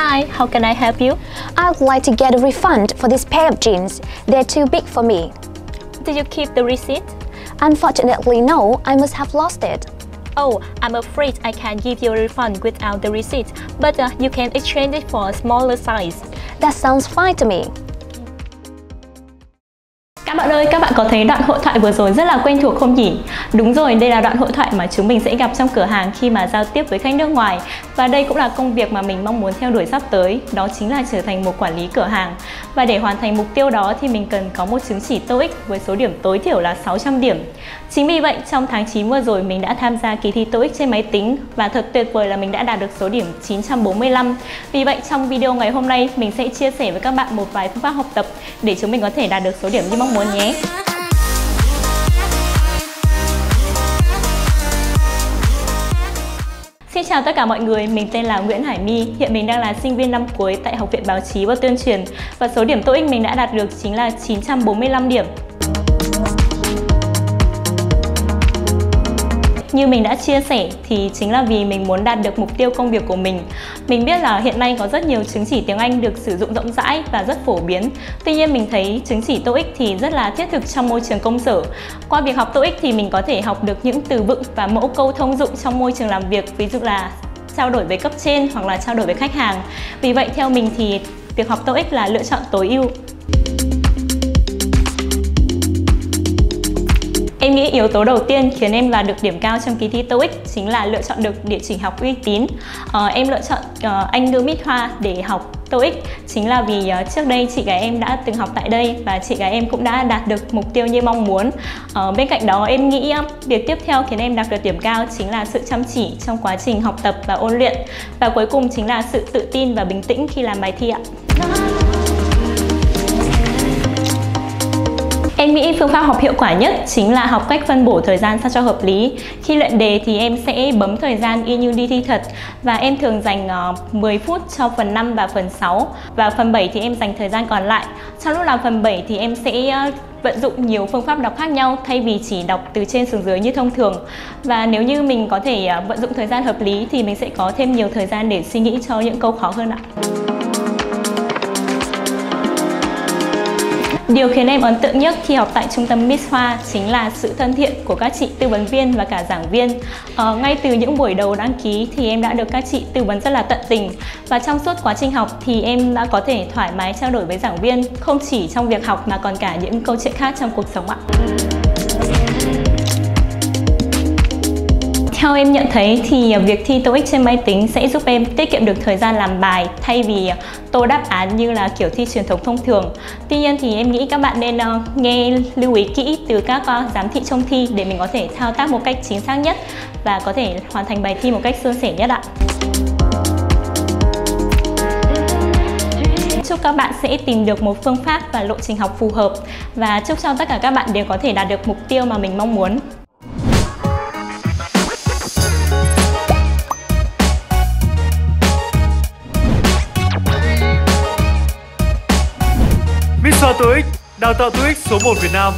Hi, how can I help you? I would like to get a refund for this pair of jeans. They're too big for me. Did you keep the receipt? Unfortunately, no, I must have lost it. Oh, I'm afraid I can't give you a refund without the receipt, but uh, you can exchange it for a smaller size. That sounds fine to me. Các bạn ơi, các bạn có thấy đoạn hội thoại vừa rồi rất là quen thuộc không nhỉ? Đúng rồi, đây là đoạn hội thoại mà chúng mình sẽ gặp trong cửa hàng khi mà giao tiếp với khách nước ngoài Và đây cũng là công việc mà mình mong muốn theo đuổi sắp tới, đó chính là trở thành một quản lý cửa hàng. Và để hoàn thành mục tiêu đó thì mình cần có một chứng chỉ TOEIC với số điểm tối thiểu là 600 điểm. Chính vì vậy, trong tháng 9 vừa rồi mình đã tham gia kỳ thi TOEIC trên máy tính và thật tuyệt vời là mình đã đạt được số điểm 945 Vì vậy, trong video ngày hôm nay mình sẽ chia sẻ với các bạn một vài phương pháp học tập để chúng mình có thể đạt được số điểm như mong muốn nhé. Xin chào tất cả mọi người, mình tên là Nguyễn Hải My, hiện mình đang là sinh viên năm cuối tại Học viện Báo chí và Tuyên truyền và số điểm TOEIC mình đã đạt được chính là 945 điểm. Như mình đã chia sẻ thì chính là vì mình muốn đạt được mục tiêu công việc của mình. Mình biết là hiện nay có rất nhiều chứng chỉ tiếng Anh được sử dụng rộng rãi và rất phổ biến. Tuy nhiên mình thấy chứng chỉ TOEIC thì rất là thiết thực trong môi trường công sở. Qua việc học TOEIC thì mình có thể học được những từ vựng và mẫu câu thông dụng trong môi trường làm việc, ví dụ là trao đổi với cấp trên hoặc là trao đổi với khách hàng. Vì vậy theo mình thì việc học TOEIC là lựa chọn tối ưu. Em nghĩ yếu tố đầu tiên khiến em đạt được điểm cao trong kỳ thi TOEIC chính là lựa chọn được địa chỉ học uy tín. À, em lựa chọn uh, anh Ngư Mít Hoa để học TOEIC chính là vì uh, trước đây chị gái em đã từng học tại đây và chị gái em cũng đã đạt được mục tiêu như mong muốn. Uh, bên cạnh đó em nghĩ uh, việc tiếp theo khiến em đạt được điểm cao chính là sự chăm chỉ trong quá trình học tập và ôn luyện và cuối cùng chính là sự tự tin và bình tĩnh khi làm bài thi ạ. Nghĩ phương pháp học hiệu quả nhất chính là học cách phân bổ thời gian sao cho hợp lý. Khi luyện đề thì em sẽ bấm thời gian y như đi thi thật và em thường dành ờ, 10 phút cho phần 5 và phần 6 và phần 7 thì em dành thời gian còn lại. Trong lúc làm phần 7 thì em sẽ ờ, vận dụng nhiều phương pháp đọc khác nhau thay vì chỉ đọc từ trên xuống dưới như thông thường và nếu như mình có thể ờ, vận dụng thời gian hợp lý thì mình sẽ có thêm nhiều thời gian để suy nghĩ cho những câu khó hơn ạ. Điều khiến em ấn tượng nhất khi học tại trung tâm Miss Hoa chính là sự thân thiện của các chị tư vấn viên và cả giảng viên. Ờ, ngay từ những buổi đầu đăng ký thì em đã được các chị tư vấn rất là tận tình và trong suốt quá trình học thì em đã có thể thoải mái trao đổi với giảng viên không chỉ trong việc học mà còn cả những câu chuyện khác trong cuộc sống ạ. Theo em nhận thấy thì việc thi TOEIC trên máy tính sẽ giúp em tiết kiệm được thời gian làm bài thay vì tô đáp án như là kiểu thi truyền thống thông thường. Tuy nhiên thì em nghĩ các bạn nên ờ, nghe, lưu ý kỹ từ các ờ, giám thị trong thi để mình có thể thao tác một cách chính xác nhất và có thể hoàn thành bài thi một cách suôn sẻ nhất ạ. chúc các bạn sẽ tìm được một phương pháp và lộ trình học phù hợp và chúc cho tất cả các bạn đều có thể đạt được mục tiêu mà mình mong muốn. Sở TOEIC, đào tạo TOEIC số 1 Việt Nam.